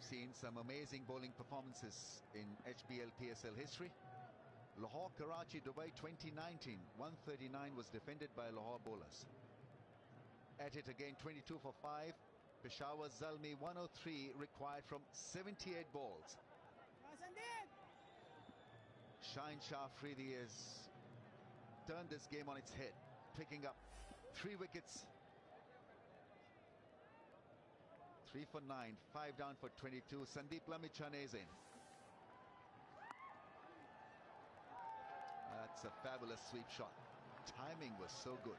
We've seen some amazing bowling performances in HBL PSL history. Lahore, Karachi, Dubai 2019, 139 was defended by Lahore bowlers. At it again, 22 for 5. Peshawar Zalmi 103 required from 78 balls. Shaheen Shah Afridi has turned this game on its head, picking up three wickets. Three for nine, five down for 22. Sandeep Lamichhane is in. That's a fabulous sweep shot. Timing was so good.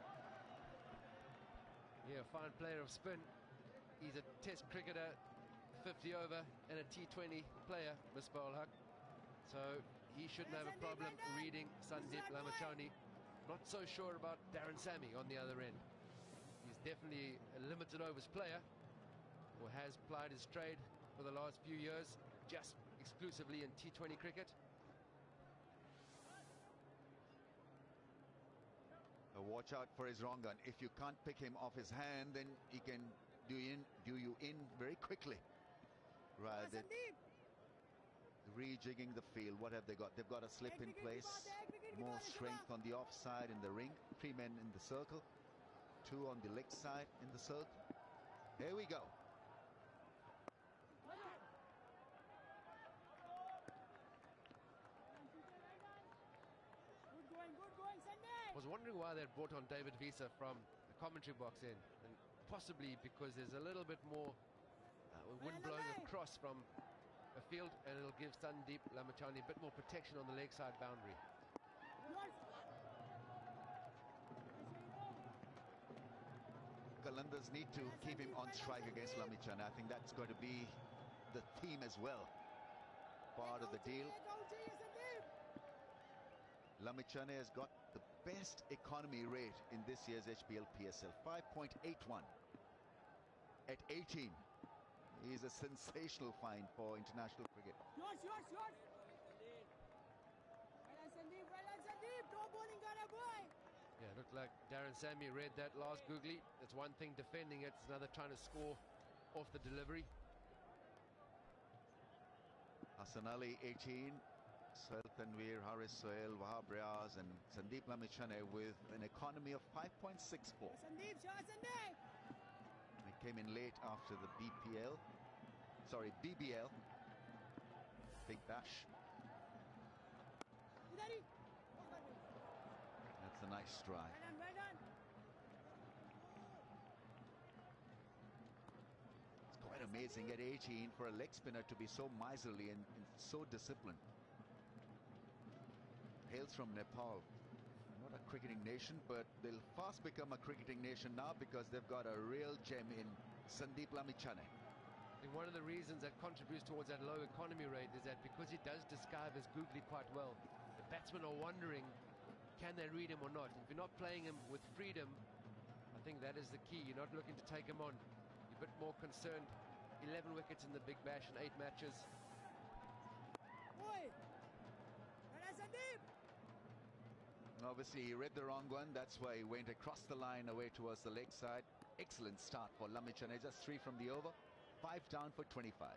Yeah, fine player of spin. He's a test cricketer, 50 over, and a T20 player, Misbah Haq. So he shouldn't have a problem reading Sandeep Lamichhane. Not so sure about Darren Sammy on the other end. He's definitely a limited overs player, or has plied his trade for the last few years, just exclusively in T20 cricket. watch out for his wrong'un. If you can't pick him off his hand, then he can do in do you in very quickly. Rather than rejigging the field. What have they got? They've got a slip in place. More strength on the offside in the ring. Three men in the circle. Two on the leg side in the circle. There we go. I was wondering why they brought on David Wiese from the commentary box in, and possibly because there's a little bit more uh, wind blowing across from a field, and it'll give Sandeep Lamichhane a bit more protection on the leg side boundary. Qalandars need to keep him on strike against Lamichhane. I think that's going to be the theme as well. Part of the deal. Lamichhane has got the best economy rate in this year's HBL PSL, 5.81 at 18. He's a sensational find for international cricket. Bowling boy. Yeah, looked like Darren Sammy read that last googly. It's one thing defending it, it's another trying to score off the delivery. Hassan Ali, 18, Sohail Tanveer, Haris Sohail, Wahab Riaz and Sandeep Lamichhane with an economy of 5.64. Sandeep, shot Sandeep! He came in late after the BPL, sorry, BBL. Big bash. That's a nice strike. Well done, well done. It's quite amazing at 18 for a leg spinner to be so miserly and, and so disciplined hails from Nepal. Not a cricketing nation, but they'll fast become a cricketing nation now because they've got a real gem in Sandeep Lamichhane. I think one of the reasons that contributes towards that low economy rate is that because he does disguise his googly quite well, the batsmen are wondering, can they read him or not? If you're not playing him with freedom, I think that is the key. You're not looking to take him on. You're a bit more concerned. 11 wickets in the Big Bash in eight matches. Boy! Obviously, he read the wrong one. That's why he went across the line away towards the leg side. Excellent start for Lamichhane. Just three from the over. Five down for 25.